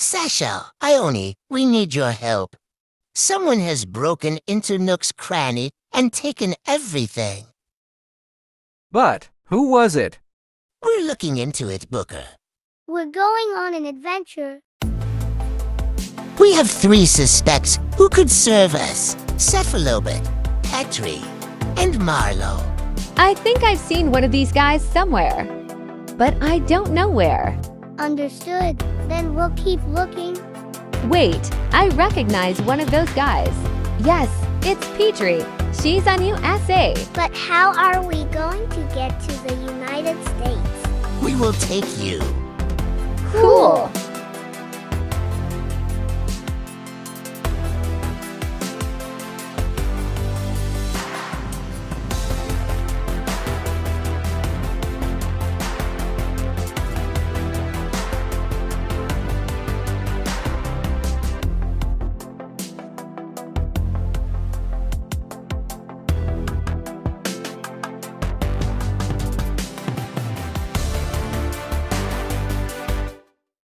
Sasha, Ione, we need your help. Someone has broken into Nook's cranny and taken everything. But who was it? We're looking into it, Booker. We're going on an adventure. We have three suspects who could serve us. Cephalobot, Petri, and Marlo. I think I've seen one of these guys somewhere, but I don't know where. Understood. Then we'll keep looking. Wait, I recognize one of those guys. Yes, it's Petri. She's on USA. But how are we going to get to the United States? We will take you. Cool.